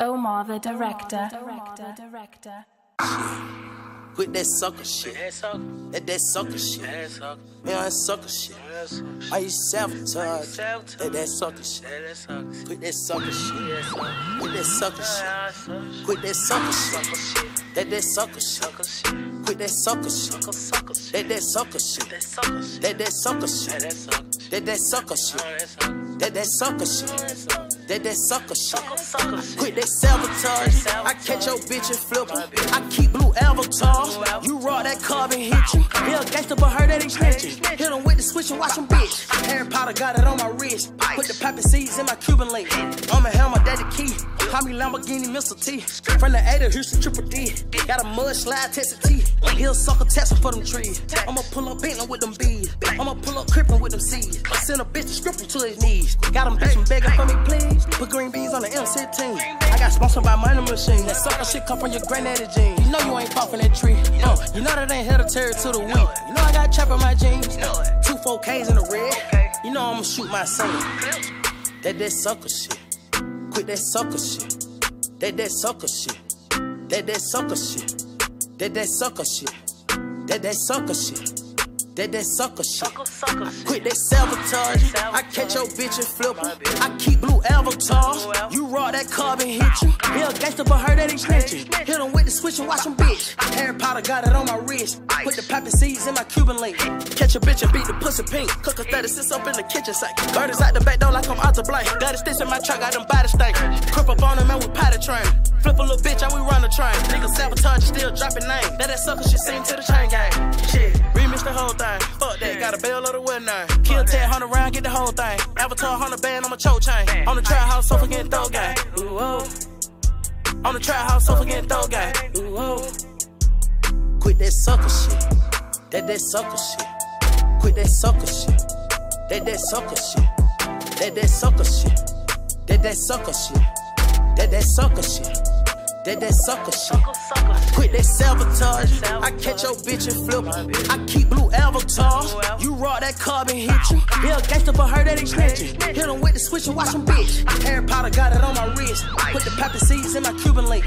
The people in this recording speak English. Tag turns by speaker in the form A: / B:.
A: Omar the director. Director. Director.
B: Quit that sucker shit. That that sucker shit. Yeah, that sucker shit. Why you sabotage? That that sucker shit. Quit that sucker shit. Quit that sucker shit. Quit that sucker shit. That that sucker shit. Quit that sucker shit. That that sucker shit. That that sucker shit. That that sucker shit. That that sucker shit. That that sucker shit. Quit that sabotage. I catch your bitch and flip her. I keep blue avatars. You raw that carbon hit you. Yeah, gangsta, but her that ain't snitching. Hit him with the switch and watch him bitch. Potter got it on my wrist. Put the poppy seeds in my Cuban link. I'm a my daddy key. Call me Lamborghini Mr. T. From the A to Houston Triple D. Got a mud slide tested T. He'll sucker testing for them trees. I'ma pull up Bentley with them bees. I'ma pull up Crippin' with them seeds. Send a bitch to script to his knees. Got him bitchin' begging for me, please. Put green beans on the M16. I got sponsored by Money Machine. That sucker shit come from your granddaddy jeans. You know you ain't poppin' that tree. Uh, you know that ain't hereditary to the weak. You know I got trap in my jeans. Two 4Ks in the red. You know I'ma shoot my son. That that sucker shit. Quit that sucker shit. That that sucker shit. That that sucker shit. That that sucker shit. That that sucker shit. That that sucker shit. Quit that sabotage. I catch your bitch and flip her. I keep blue avatars. You that carbon hit you. Yeah, gangsta, but her that ain't snitching. Hit him with the switch and watch him bitch. Harry Potter got it on my wrist. Put the poppy seeds in my Cuban link. Catch a bitch and beat the pussy pink. Cook a 36 up in the kitchen sink. Girders out the back door like I'm out to blank. Got a stitch in my truck, got them body stank. Crip up on him man with patty train. Flip a little bitch and we run the train. Nigga sabotage still dropping name. That that sucker shit seem to the chain gang. Shit, remix the whole thing. Got a bail of the nine. Kill 10, 100 round, get the whole thing. Avatar 100 band on my choke chain. On the trap house, so forget throw gang. On the trap house, so forget throw gang. Quit that sucker shit. That that sucker shit. Quit that sucker shit. That that sucker shit. That that sucker shit. That that sucker shit. That that sucker shit. That that sucker shit. Quit that sabotage. I catch your bitch and flip. I keep blue avatars. That carbon hit you. Yeah, gangsta, but her that snitching. Hit him with the switch and watch him bitch. Harry Potter got it on my wrist. Put the poppy seeds in my Cuban link.